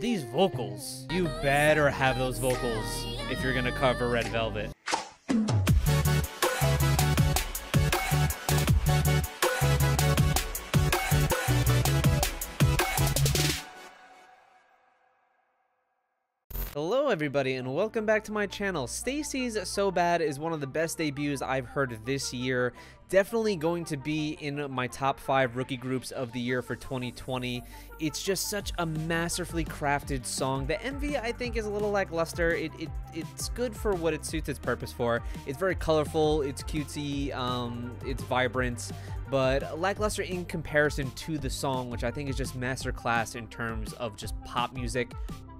These vocals. You better have those vocals if you're gonna cover Red Velvet. Everybody and welcome back to my channel. STAYC's So Bad is one of the best debuts I've heard this year. Definitely going to be in my top 5 rookie groups of the year for 2020. It's just such a masterfully crafted song. The MV I think is a little lackluster. It, it It's good for what it suits its purpose for. It's very colorful, it's cutesy, um, it's vibrant, but lackluster in comparison to the song, which I think is just masterclass in terms of just pop music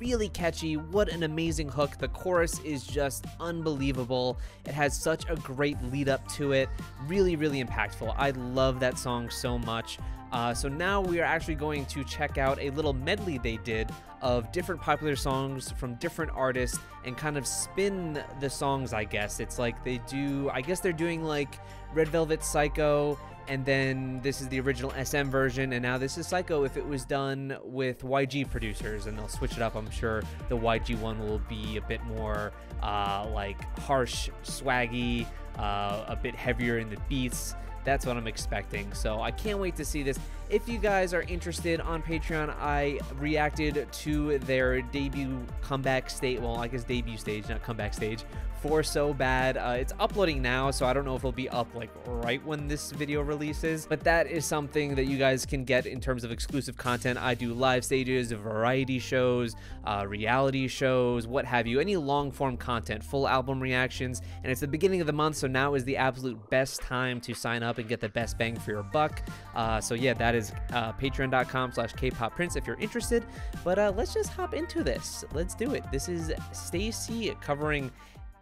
really catchy. What an amazing hook. The chorus is just unbelievable. It has such a great lead up to it. Really, really impactful. I love that song so much. Uh, so now we are actually going to check out a little medley they did of different popular songs from different artists and kind of spin the songs, I guess. It's like they do, I guess they're doing like Red Velvet Psycho and then this is the original SM version, and now this is Psycho if it was done with YG producers, and they'll switch it up. I'm sure the YG one will be a bit more uh, like harsh, swaggy, uh, a bit heavier in the beats. That's what I'm expecting. So I can't wait to see this. If you guys are interested on Patreon, I reacted to their debut comeback state. Well, I guess debut stage, not comeback stage, for So Bad. Uh, it's uploading now, so I don't know if it'll be up like right when this video releases, but that is something that you guys can get in terms of exclusive content. I do live stages, variety shows, uh, reality shows, what have you, any long form content, full album reactions, and it's the beginning of the month, so now is the absolute best time to sign up and get the best bang for your buck. Uh, so yeah, that is uh, patreon.com slash kpopprince if you're interested, but uh, let's just hop into this. Let's do it. This is STAYC covering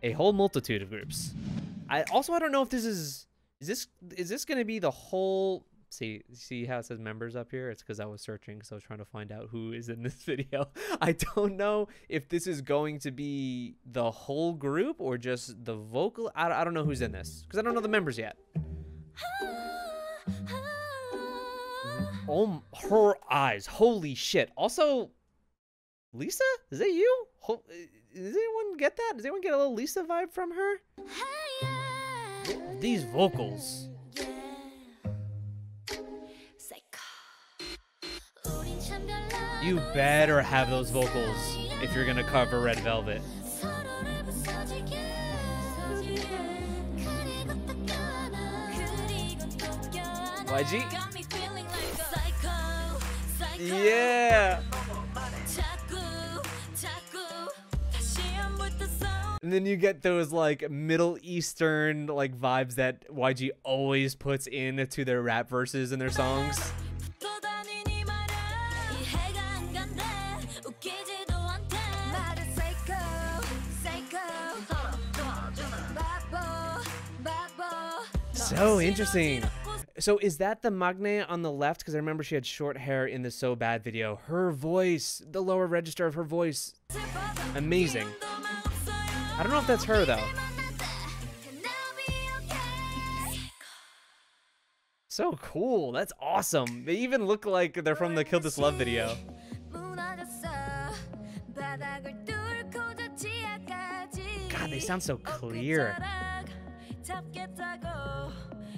a whole multitude of groups. I also I don't know if this is is this is this going to be the whole see see how it says members up here it's because i was searching so i was trying to find out who is in this video i don't know if this is going to be the whole group or just the vocal i, I don't know who's in this because i don't know the members yet oh her eyes holy shit also lisa is that you Ho uh, does anyone get that? Does anyone get a little Lisa vibe from her? These vocals. You better have those vocals if you're gonna cover Red Velvet. YG? Yeah! And then you get those like Middle Eastern like vibes that YG always puts into their rap verses and their songs. So interesting. So is that the maknae on the left? Because I remember she had short hair in the So Bad video. Her voice, the lower register of her voice, amazing. I don't know if that's her though. So cool. That's awesome. They even look like they're from the Kill This Love video. God, they sound so clear.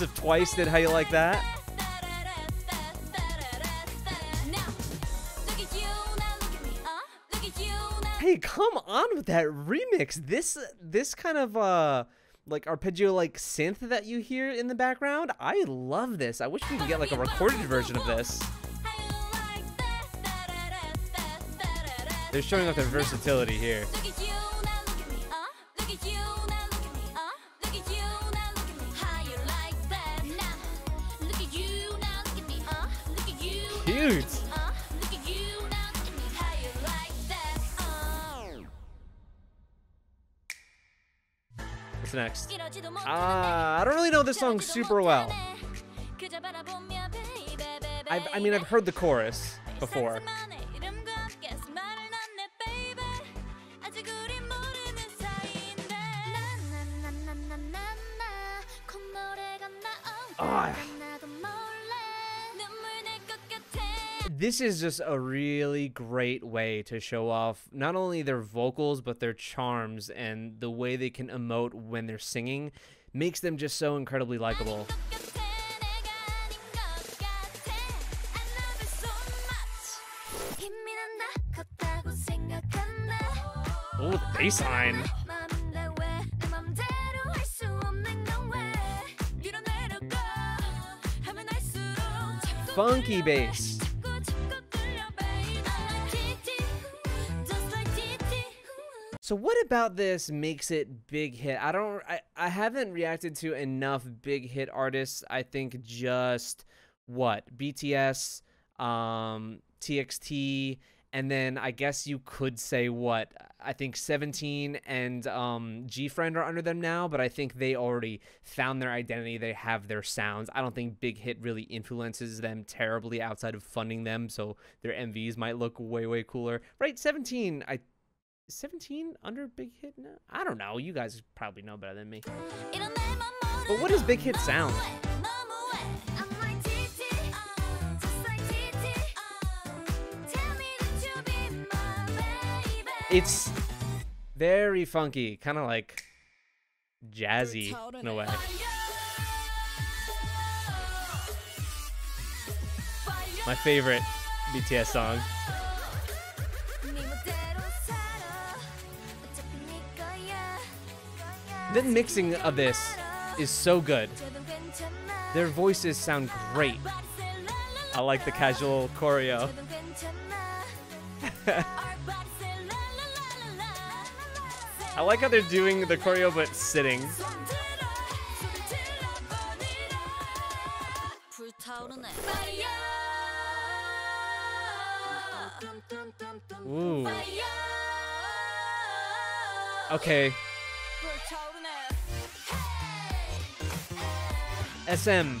This twice did how you like that? Hey, come on with that remix. This this kind of uh like arpeggio like synth that you hear in the background. I love this. I wish we could get like a recorded version of this. They're showing off their versatility here. What's next? Ah, I don't really know this song super well. I've, I mean, I've heard the chorus before. Ah. This is just a really great way to show off not only their vocals but their charms and the way they can emote when they're singing makes them just so incredibly likable. Oh, the bass line. Funky bass. So what about this makes it big hit? I don't I, I haven't reacted to enough big hit artists. I think just what? BTS, um, TXT, and then I guess you could say what I think 17 and um, GFriend are under them now, but I think they already found their identity. They have their sounds. I don't think Big Hit really influences them terribly outside of funding them, so their MVs might look way way cooler. Right? 17, I 17 under Big Hit now? I don't know. You guys probably know better than me. But what does Big Hit sound? It's very funky, kind of like jazzy in a way. My favorite BTS song. The mixing of this is so good. Their voices sound great. I like the casual choreo. I like how they're doing the choreo but sitting. Ooh. Okay. SM.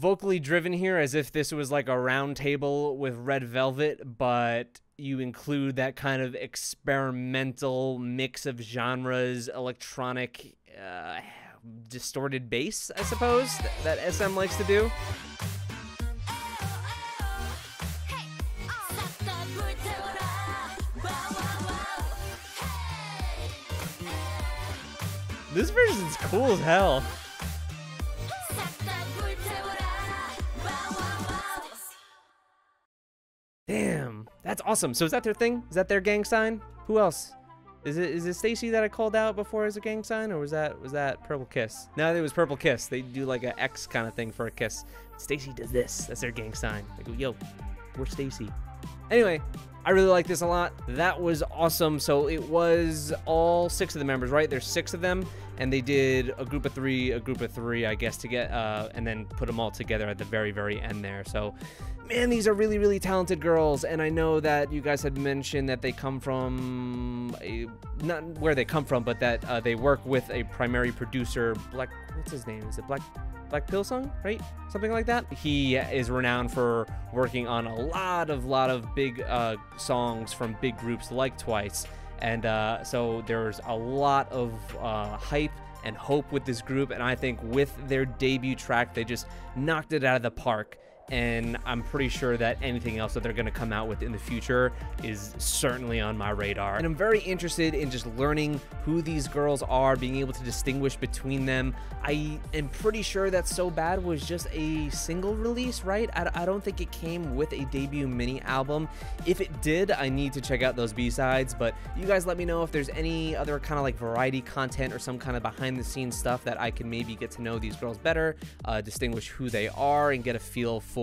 Vocally driven here as if this was like a round table with red velvet, but you include that kind of experimental mix of genres, electronic, uh, distorted bass, I suppose, that, that SM likes to do. This version's cool as hell. Awesome. So is that their thing? Is that their gang sign? Who else? Is it is it STAYC that I called out before as a gang sign, or was that was that Purple Kiss? No, it was Purple Kiss. They do like a X kind of thing for a kiss. STAYC does this. That's their gang sign. They go, yo, we're STAYC. Anyway, I really like this a lot. That was awesome. So it was all six of the members, right? There's six of them, and they did a group of three, a group of three, I guess, to get, uh, and then put them all together at the very, very end there. So, man, these are really, really talented girls, and I know that you guys had mentioned that they come from, a, not where they come from, but that uh, they work with a primary producer, Black, what's his name? Is it Black Black Pilseung, right? Something like that. He is renowned for working on a lot of lot of big uh, songs from big groups like Twice, and uh, so there's a lot of uh, hype and hope with this group. And I think with their debut track, they just knocked it out of the park and I'm pretty sure that anything else that they're going to come out with in the future is certainly on my radar. And I'm very interested in just learning who these girls are, being able to distinguish between them. I am pretty sure that So Bad was just a single release, right? I, I don't think it came with a debut mini album. If it did, I need to check out those B-sides, but you guys let me know if there's any other kind of like variety content or some kind of behind the scenes stuff that I can maybe get to know these girls better, uh, distinguish who they are, and get a feel for,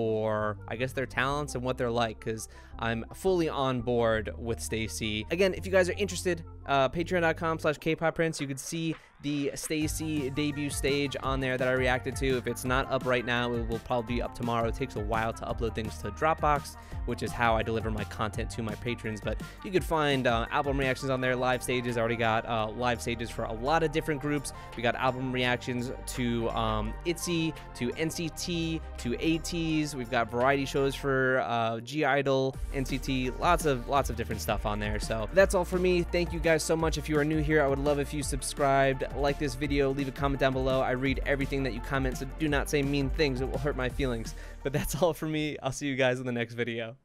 I guess, their talents and what they're like, because I'm fully on board with STAYC. Again, if you guys are interested, uh, patreon.com slash kpopprince, you can see the STAYC debut stage on there that I reacted to. If it's not up right now, it will probably be up tomorrow. It takes a while to upload things to Dropbox, which is how I deliver my content to my patrons. But you could find uh, album reactions on there, live stages. I already got uh, live stages for a lot of different groups. We got album reactions to um, ITZY, to NCT, to ATEEZ. We've got variety shows for uh, (G)I-DLE, NCT, lots of lots of different stuff on there. So that's all for me. Thank you guys so much. If you are new here, I would love if you subscribed like this video, leave a comment down below. I read everything that you comment, so do not say mean things. It will hurt my feelings. But that's all for me. I'll see you guys in the next video.